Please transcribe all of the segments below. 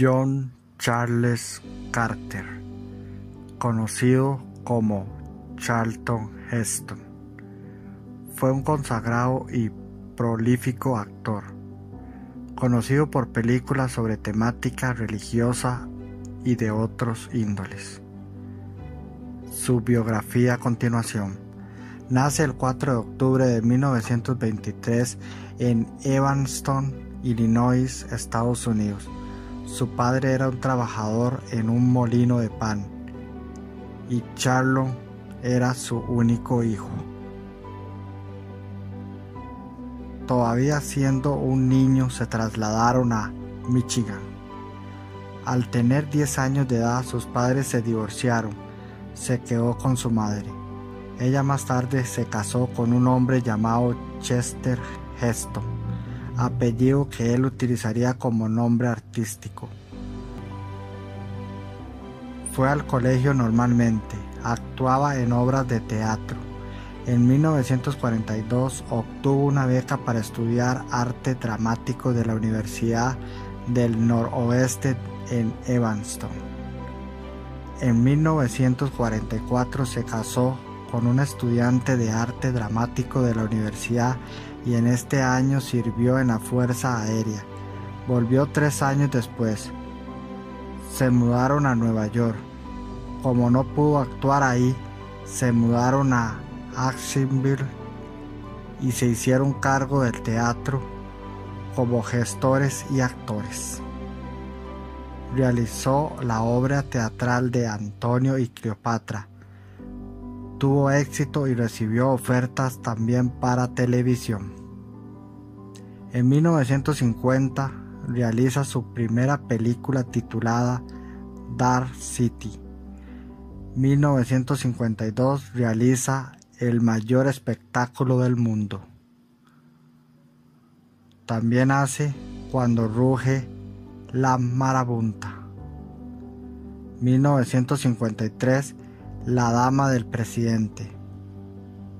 John Charles Carter, conocido como Charlton Heston, fue un consagrado y prolífico actor, conocido por películas sobre temática religiosa y de otros índoles. Su biografía a continuación. Nace el 4 de octubre de 1923 en Evanston, Illinois, Estados Unidos. Su padre era un trabajador en un molino de pan y Charlon era su único hijo. Todavía siendo un niño se trasladaron a Michigan. Al tener 10 años de edad sus padres se divorciaron. Se quedó con su madre. Ella más tarde se casó con un hombre llamado Chester Heston, apellido que él utilizaría como nombre artístico. Fue al colegio normalmente, actuaba en obras de teatro. En 1942 obtuvo una beca para estudiar arte dramático de la Universidad del Noroeste en Evanston. En 1944 se casó con un estudiante de arte dramático de la universidad y en este año sirvió en la Fuerza Aérea. Volvió tres años después. Se mudaron a Nueva York. Como no pudo actuar ahí, se mudaron a Jacksonville y se hicieron cargo del teatro como gestores y actores. Realizó la obra teatral de Antonio y Cleopatra. Tuvo éxito y recibió ofertas también para televisión. En 1950 realiza su primera película titulada Dark City. 1952 realiza el mayor espectáculo del mundo. También hace Cuando ruge la marabunta. 1953 La dama del presidente.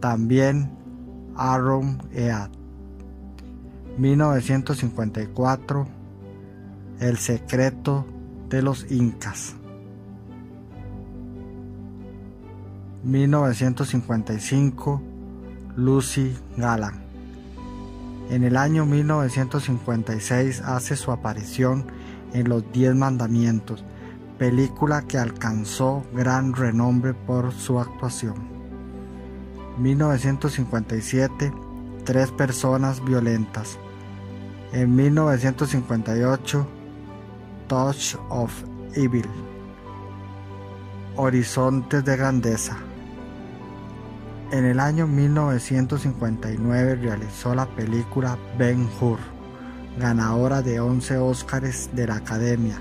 También Aaron Ead. 1954 El secreto de los incas. 1955 Lucy Galland. En el año 1956 hace su aparición en Los Diez Mandamientos, película que alcanzó gran renombre por su actuación. 1957 Tres personas violentas. En 1958 Touch of Evil. Horizontes de Grandeza. En el año 1959 realizó la película Ben Hur, ganadora de 11 Óscares de la Academia,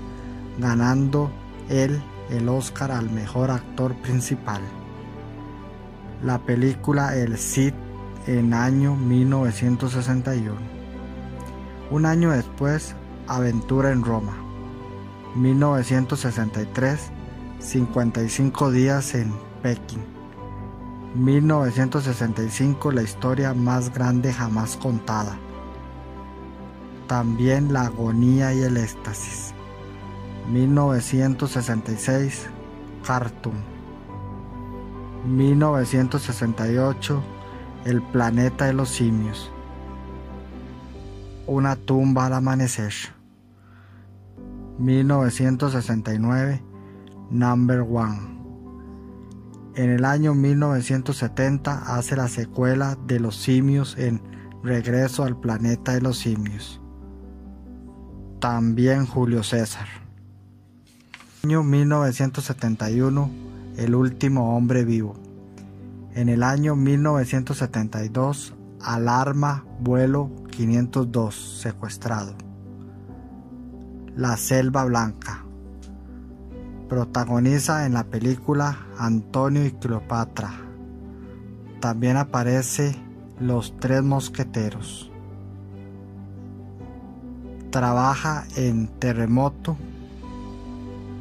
ganando él el Óscar al mejor actor principal. La película El Cid en año 1961. Un año después, Aventura en Roma. 1963, 55 días en Pekín. 1965 La historia más grande jamás contada. También La agonía y el éxtasis. 1966 Khartoum. 1968 El planeta de los simios. Una tumba al amanecer. 1969 Number One. En el año 1970 hace la secuela de Los simios en Regreso al planeta de los simios. También Julio César. Año 1971 El último hombre vivo. En el año 1972 Alarma vuelo 502 secuestrado. La selva blanca. Protagoniza en la película Antonio y Cleopatra. También aparece Los Tres Mosqueteros. Trabaja en Terremoto.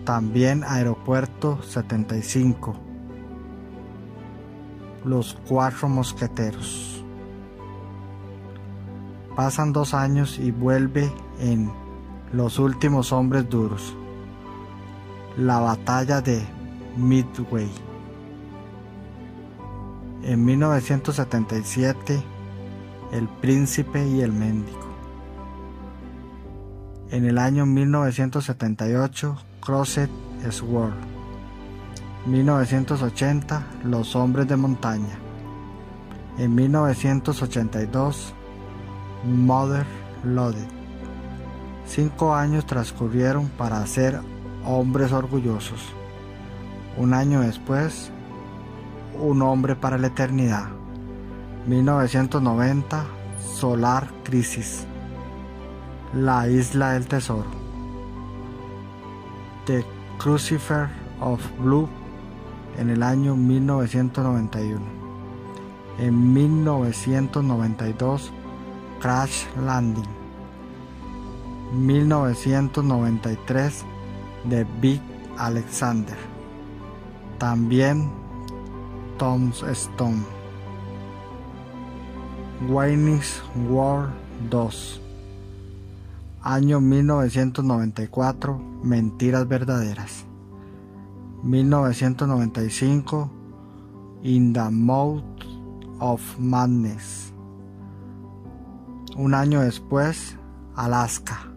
También Aeropuerto 75. Los Cuatro Mosqueteros. Pasan dos años y vuelve en Los últimos hombres duros. La batalla de Midway. En 1977, El príncipe y el mendigo. En el año 1978, Crossed Sword. 1980, Los hombres de montaña. En 1982, Mother Loaded. Cinco años transcurrieron para ser hombres orgullosos. Un año después, Un hombre para la eternidad. 1990, Solar Crisis. La isla del tesoro. The Crucifer of Blue en el año 1991. En 1992, Crash Landing. 1993, The Big Alexander. También Tom's Stone. Wayne's World 2. Año 1994, Mentiras Verdaderas. 1995, In the Mouth of Madness. Un año después, Alaska.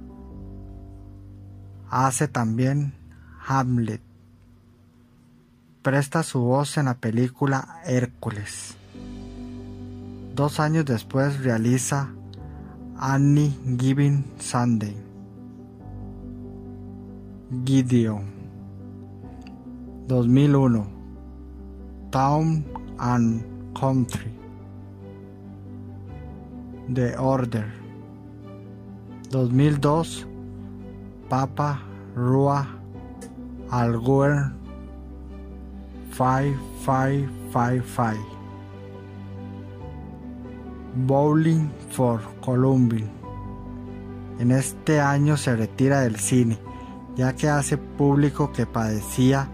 Hace también Hamlet. Presta su voz en la película Hércules. Dos años después realiza Annie Giving Sunday. Gideon. 2001. Town and Country. The Order. 2002. Papa Rua Alguer 5555. Bowling for Columbine. En este año se retira del cine, ya que hace público que padecía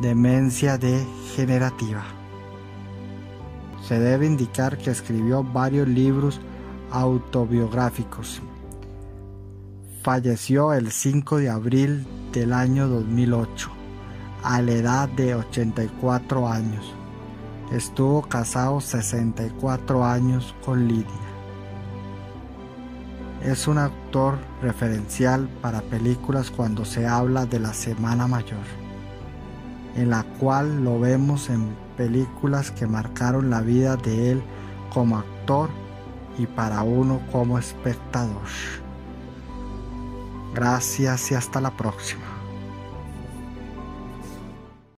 demencia degenerativa. Se debe indicar que escribió varios libros autobiográficos. Falleció el 5 de abril del año 2008, a la edad de 84 años. Estuvo casado 64 años con Lidia. Es un actor referencial para películas cuando se habla de la Semana Mayor, en la cual lo vemos en películas que marcaron la vida de él como actor y para uno como espectador. Gracias y hasta la próxima.